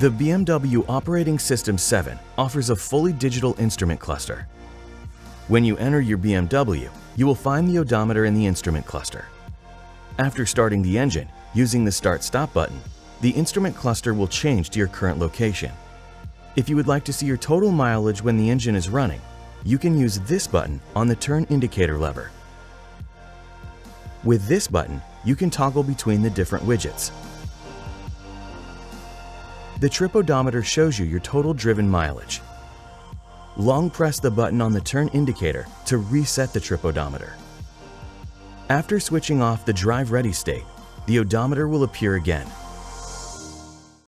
The BMW Operating System 7 offers a fully digital instrument cluster. When you enter your BMW, you will find the odometer in the instrument cluster. After starting the engine, using the Start-Stop button, the instrument cluster will change to your current location. If you would like to see your total mileage when the engine is running, you can use this button on the turn indicator lever. With this button, you can toggle between the different widgets. The trip odometer shows you your total driven mileage. Long press the button on the turn indicator to reset the trip odometer. After switching off the drive ready state, the odometer will appear again